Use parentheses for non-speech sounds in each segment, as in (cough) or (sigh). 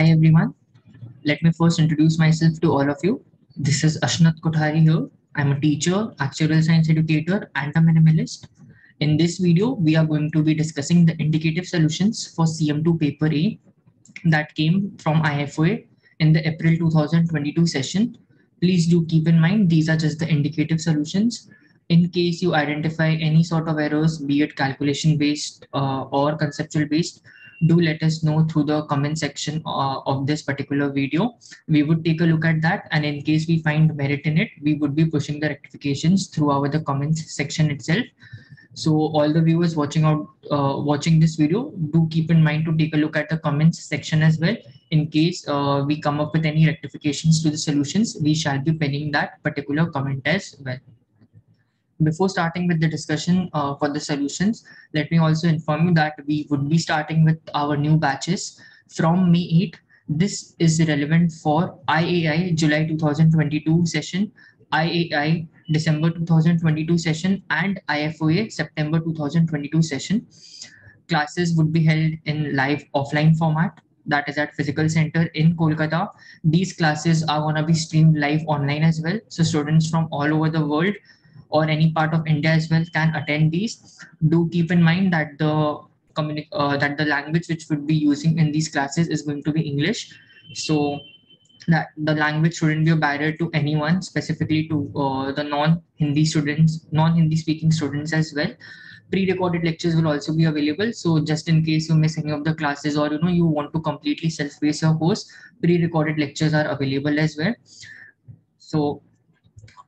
Hi everyone. Let me first introduce myself to all of you. This is Ashnut Kothari here. I'm a teacher, actuarial science educator, and a minimalist. In this video, we are going to be discussing the indicative solutions for CM2 paper A that came from IFOA in the April 2022 session. Please do keep in mind, these are just the indicative solutions. In case you identify any sort of errors, be it calculation based uh, or conceptual based, do let us know through the comment section uh, of this particular video. We would take a look at that. And in case we find merit in it, we would be pushing the rectifications throughout the comments section itself. So all the viewers watching out, uh, watching this video, do keep in mind to take a look at the comments section as well. In case uh, we come up with any rectifications to the solutions, we shall be penning that particular comment as well. Before starting with the discussion uh, for the solutions, let me also inform you that we would be starting with our new batches from May 8. This is relevant for IAI July 2022 session, IAI December 2022 session, and IFOA September 2022 session. Classes would be held in live offline format that is at physical center in Kolkata. These classes are going to be streamed live online as well. So students from all over the world or any part of India as well can attend these. Do keep in mind that the uh, that the language which would be using in these classes is going to be English. So that the language shouldn't be a barrier to anyone, specifically to uh, the non-Hindi students, non-Hindi speaking students as well. Pre-recorded lectures will also be available. So just in case you miss any of the classes or you know you want to completely self-pace your course, pre-recorded lectures are available as well. So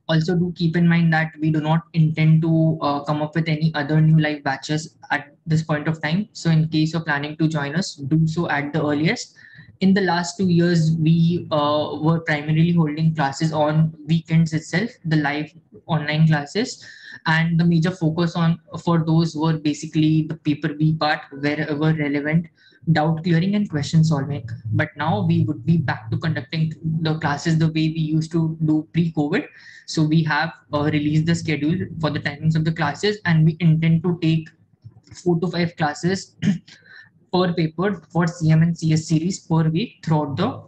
also do keep in mind that we do not intend to uh, come up with any other new live batches at this point of time. So in case you're planning to join us, do so at the earliest. In the last two years, we uh, were primarily holding classes on weekends itself, the live online classes. And the major focus on for those were basically the paper B part, wherever relevant, doubt clearing and question solving. But now we would be back to conducting the classes the way we used to do pre-COVID. So we have uh, released the schedule for the timings of the classes and we intend to take four to five classes (clears throat) per paper for CM and CS series per week throughout the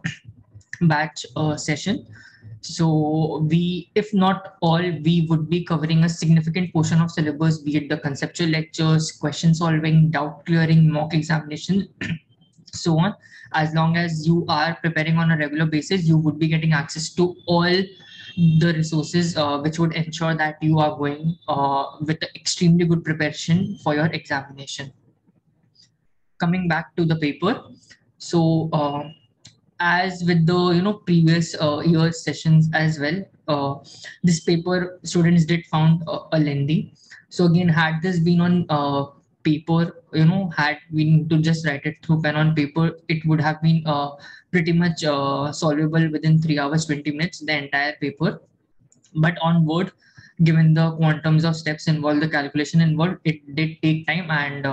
(clears throat) batch uh, session. So we, if not all, we would be covering a significant portion of syllabus, be it the conceptual lectures, question solving, doubt clearing, mock examination, (clears throat) so on. As long as you are preparing on a regular basis, you would be getting access to all the resources uh, which would ensure that you are going uh, with extremely good preparation for your examination. Coming back to the paper. So uh, as with the you know previous uh, year sessions as well uh, this paper students did found uh, a lengthy. So again had this been on uh, paper you know had we to just write it through pen on paper it would have been uh, pretty much uh, solvable within 3 hours 20 minutes the entire paper. But on word given the quantums of steps involved the calculation involved it did take time and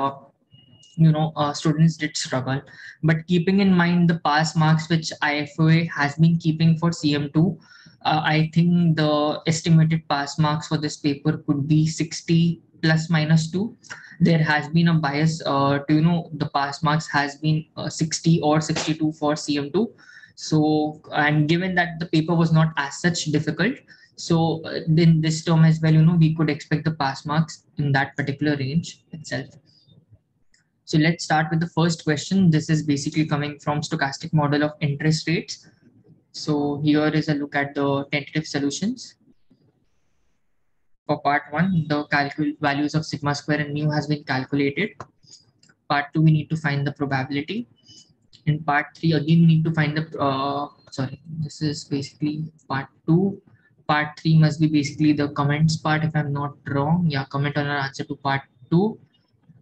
you know uh, students did struggle. But keeping in mind the pass marks which IFOA has been keeping for CM2 uh, I think the estimated pass marks for this paper could be 60 plus minus 2 there has been a bias uh, to you know the pass marks has been uh, 60 or 62 for CM2 so and given that the paper was not as such difficult so uh, in this term as well you know we could expect the pass marks in that particular range itself so let's start with the first question. This is basically coming from stochastic model of interest rates. So here is a look at the tentative solutions. For part one, the values of sigma square and mu has been calculated. Part two, we need to find the probability. In part three, again, we need to find the, uh, sorry, this is basically part two. Part three must be basically the comments part, if I'm not wrong. Yeah, comment on our answer to part two.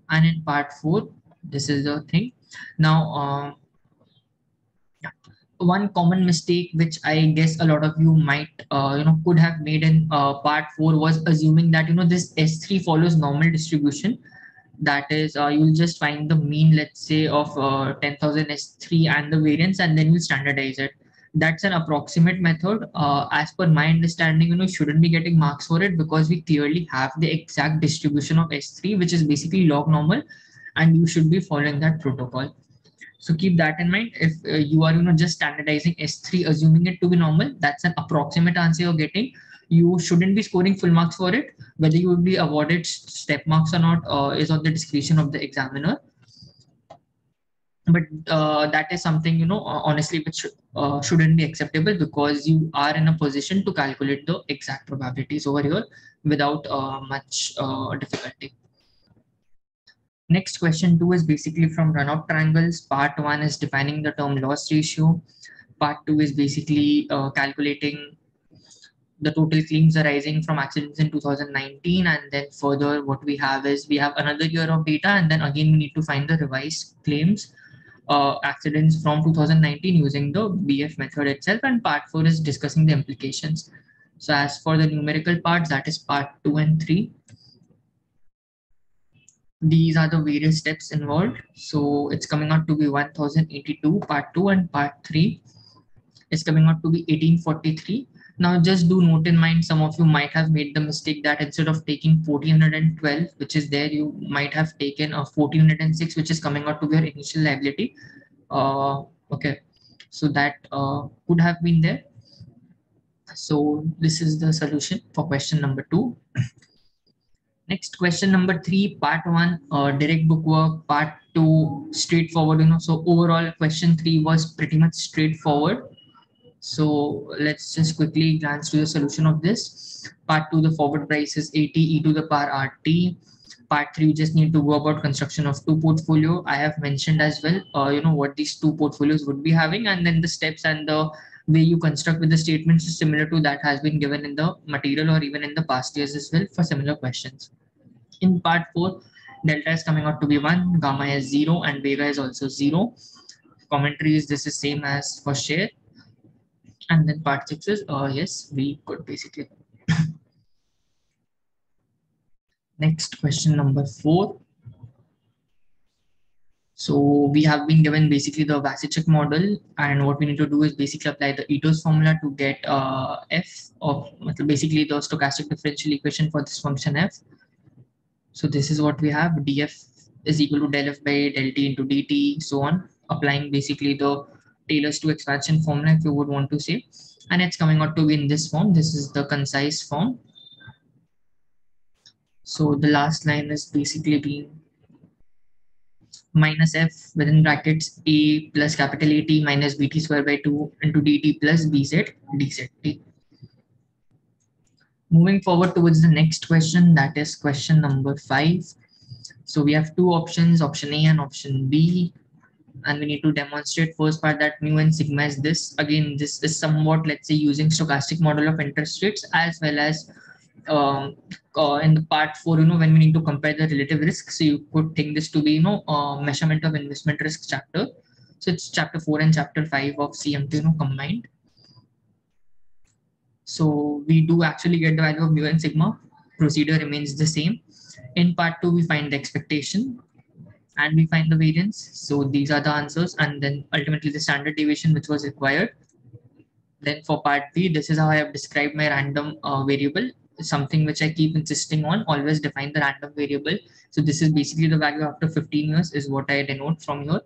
And in part four, this is the thing. Now uh, one common mistake which i guess a lot of you might uh, you know could have made in uh, part 4 was assuming that you know this s3 follows normal distribution. That is uh, you'll just find the mean let's say of uh, 10000 s3 and the variance and then you standardize it that's an approximate method uh, as per my understanding you know shouldn't be getting marks for it because we clearly have the exact distribution of s3 which is basically log normal and you should be following that protocol. So keep that in mind. If uh, you are, you know, just standardizing S3, assuming it to be normal, that's an approximate answer you're getting. You shouldn't be scoring full marks for it. Whether you would be awarded step marks or not uh, is on the discretion of the examiner. But uh, that is something, you know, honestly, which uh, shouldn't be acceptable because you are in a position to calculate the exact probabilities over here without uh, much uh, difficulty. Next question two is basically from runoff triangles. Part one is defining the term loss ratio. Part two is basically uh, calculating the total claims arising from accidents in 2019. And then further what we have is we have another year of data. And then again, we need to find the revised claims uh, accidents from 2019 using the BF method itself. And part four is discussing the implications. So as for the numerical parts, that is part two and three these are the various steps involved. So it's coming out to be 1082 part 2 and part 3 is coming out to be 1843. Now just do note in mind some of you might have made the mistake that instead of taking 1412 which is there you might have taken a 1406 which is coming out to be your initial liability. Uh, okay so that uh, could have been there. So this is the solution for question number two. Next question number three, part one, uh, direct book work, part two, straightforward, you know, so overall question three was pretty much straightforward. So let's just quickly glance to the solution of this. Part two, the forward price is 80 e to the power RT. Part three, you just need to go about construction of two portfolio. I have mentioned as well, uh, you know, what these two portfolios would be having, and then the steps and the way you construct with the statements is similar to that has been given in the material or even in the past years as well for similar questions. In part 4, delta is coming out to be 1, gamma is 0 and vega is also 0. Commentary is this is same as for share. And then part 6 is, oh yes, we could basically. Next question number 4. So we have been given basically the Vasicek model and what we need to do is basically apply the Ito's formula to get uh, f of basically the stochastic differential equation for this function f. So this is what we have df is equal to del f by del t into dt so on applying basically the Taylor's to expansion formula if you would want to say and it's coming out to be in this form. This is the concise form. So the last line is basically being minus f within brackets a plus capital AT minus bt square by 2 into dt plus bz dzt. Moving forward towards the next question, that is question number five. So we have two options, option A and option B. And we need to demonstrate first part that mu and sigma is this. Again, this is somewhat, let's say, using stochastic model of interest rates as well as um, uh, in the part four, you know, when we need to compare the relative risks, so you could think this to be, you know, uh, measurement of investment risk chapter. So it's chapter four and chapter five of CM2, you know, combined. So we do actually get the value of mu and sigma. Procedure remains the same. In part two, we find the expectation and we find the variance. So these are the answers. And then ultimately the standard deviation which was required. Then for part B, this is how I have described my random uh, variable something which I keep insisting on, always define the random variable. So this is basically the value after 15 years is what I denote from here.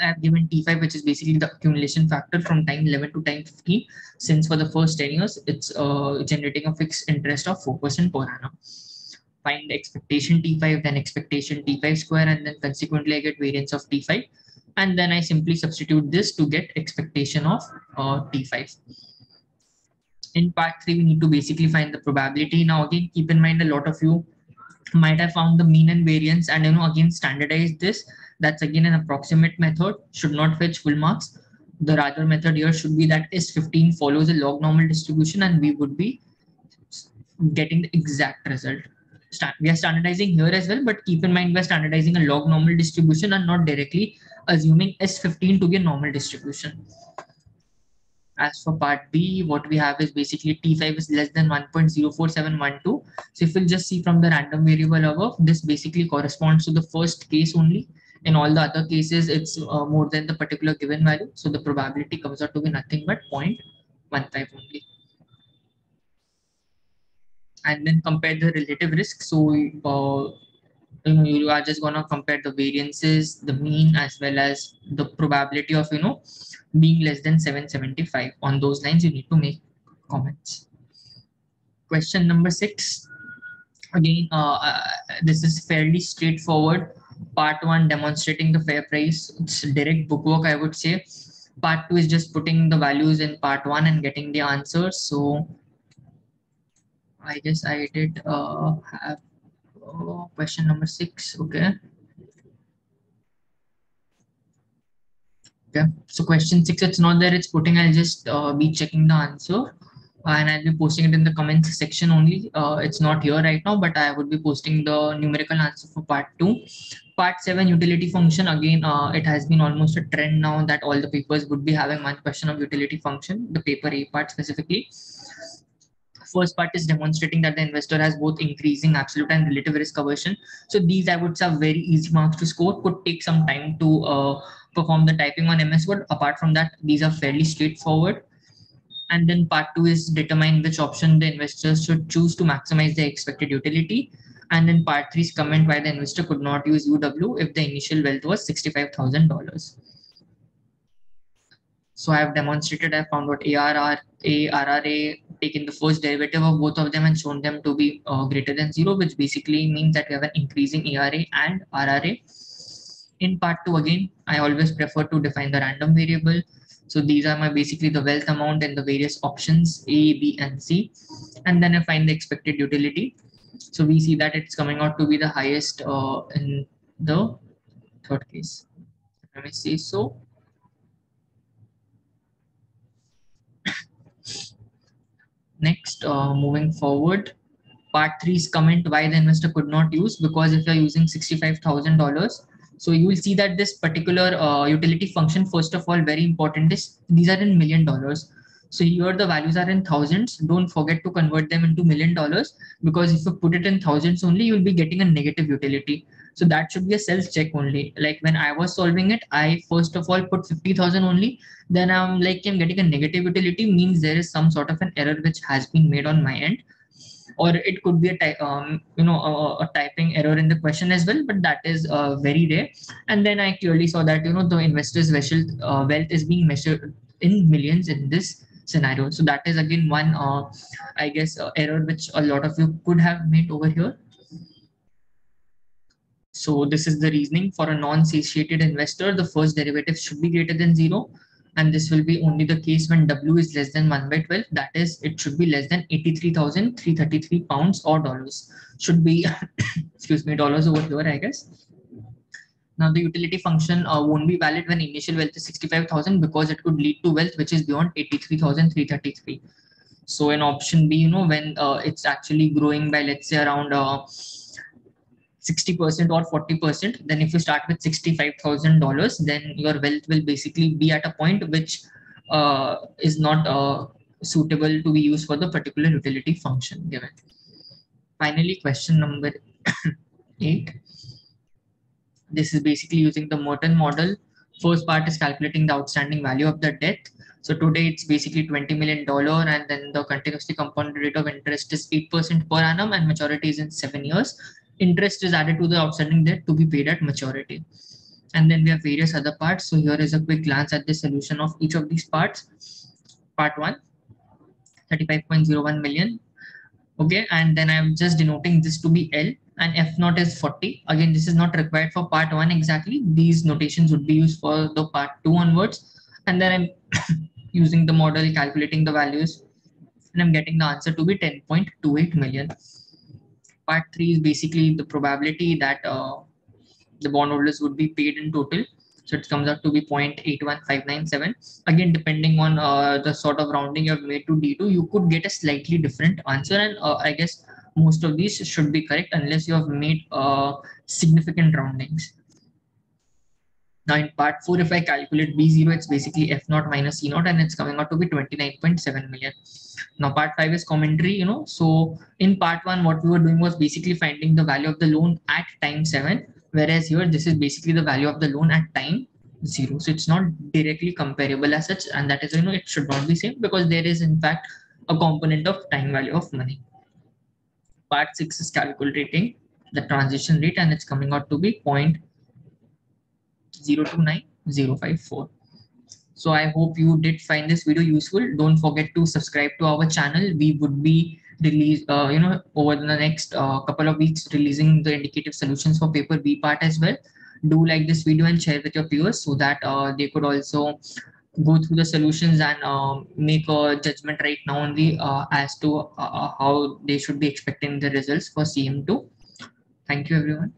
I have given T5, which is basically the accumulation factor from time 11 to time 15. Since for the first 10 years, it's uh, generating a fixed interest of 4% per annum. Find the expectation T5, then expectation T5 square, and then consequently I get variance of T5. And then I simply substitute this to get expectation of uh, T5 in part three, we need to basically find the probability. Now, again, keep in mind a lot of you might have found the mean and variance and, you know, again, standardize this. That's again an approximate method, should not fetch full marks. The rather method here should be that S15 follows a log normal distribution and we would be getting the exact result. We are standardizing here as well, but keep in mind we're standardizing a log normal distribution and not directly assuming S15 to be a normal distribution. As for part B, what we have is basically T5 is less than 1.04712. So if we'll just see from the random variable above, this basically corresponds to the first case only. In all the other cases, it's uh, more than the particular given value. So the probability comes out to be nothing but 0.15 only. And then compare the relative risk. So uh, you, are just gonna compare the variances, the mean, as well as the probability of you know being less than 775. On those lines, you need to make comments. Question number six. Again, uh, uh, this is fairly straightforward. Part one demonstrating the fair price. It's direct bookwork, I would say. Part two is just putting the values in part one and getting the answers. So I guess I did uh, have oh, question number six. Okay. Okay. So question six, it's not there. It's putting. I'll just uh, be checking the answer and I'll be posting it in the comments section only. Uh, it's not here right now, but I would be posting the numerical answer for part two. Part seven, utility function. Again, uh, it has been almost a trend now that all the papers would be having one question of utility function, the paper A part specifically. First part is demonstrating that the investor has both increasing absolute and relative risk aversion. So these I would say are very easy marks to score. Could take some time to uh, perform the typing on MS Word. Apart from that, these are fairly straightforward and then part two is determine which option the investors should choose to maximize their expected utility. And then part three is comment why the investor could not use UW if the initial wealth was $65,000. So I have demonstrated, I found what ARR, ARRA, taken the first derivative of both of them and shown them to be uh, greater than zero, which basically means that we have an increasing ARA and RRA. In part two, again, I always prefer to define the random variable so these are my basically the wealth amount and the various options A, B, and C. And then I find the expected utility. So we see that it's coming out to be the highest uh, in the third case. Let me see so. Next, uh, moving forward, part three is comment why the investor could not use because if you're using $65,000, so you will see that this particular uh, utility function, first of all, very important is these are in million dollars. So here the values are in thousands. Don't forget to convert them into million dollars because if you put it in thousands only, you'll be getting a negative utility. So that should be a self check only. Like when I was solving it, I first of all put 50,000 only. Then I'm like, I'm getting a negative utility means there is some sort of an error which has been made on my end or it could be a type, um, you know, a, a, typing error in the question as well, but that is uh, very rare. And then I clearly saw that, you know, the investor's wealth, uh, wealth is being measured in millions in this scenario. So that is again one, uh, I guess, uh, error which a lot of you could have made over here. So this is the reasoning for a non-satiated investor. The first derivative should be greater than zero and this will be only the case when W is less than 1 by 12. That is, it should be less than 83,333 pounds or dollars. Should be, (coughs) excuse me, dollars over here, I guess. Now the utility function uh, won't be valid when initial wealth is 65,000 because it could lead to wealth which is beyond 83,333. So in option B, you know, when uh, it's actually growing by let's say around uh, 60% or 40%, then if you start with $65,000, then your wealth will basically be at a point which uh, is not uh, suitable to be used for the particular utility function given. Finally, question number (coughs) eight. This is basically using the Merton model. First part is calculating the outstanding value of the debt. So today it's basically $20 million and then the continuously compounded rate of interest is 8% per annum and maturity is in seven years interest is added to the outstanding debt to be paid at maturity. And then we have various other parts. So here is a quick glance at the solution of each of these parts. Part one, 35.01 million. Okay, and then I'm just denoting this to be L and F naught is 40. Again, this is not required for part one exactly. These notations would be used for the part two onwards. And then I'm (coughs) using the model, calculating the values, and I'm getting the answer to be 10.28 million part three is basically the probability that uh, the bondholders would be paid in total. So it comes out to be 0.81597. Again, depending on uh, the sort of rounding you have made to D2, you could get a slightly different answer. And uh, I guess most of these should be correct unless you have made uh, significant roundings. Now in part four, if I calculate B0, it's basically F naught minus E naught and it's coming out to be 29.7 million. Now part five is commentary, you know. So in part one, what we were doing was basically finding the value of the loan at time seven, whereas here this is basically the value of the loan at time zero. So it's not directly comparable as such, and that is you know it should not be same because there is in fact a component of time value of money. Part six is calculating the transition rate and it's coming out to be 0.029054. So I hope you did find this video useful. Don't forget to subscribe to our channel. We would be release, uh, you know, over the next uh, couple of weeks, releasing the indicative solutions for paper B part as well. Do like this video and share with your peers so that uh, they could also go through the solutions and um, make a judgment right now only uh, as to uh, how they should be expecting the results for CM2. Thank you, everyone.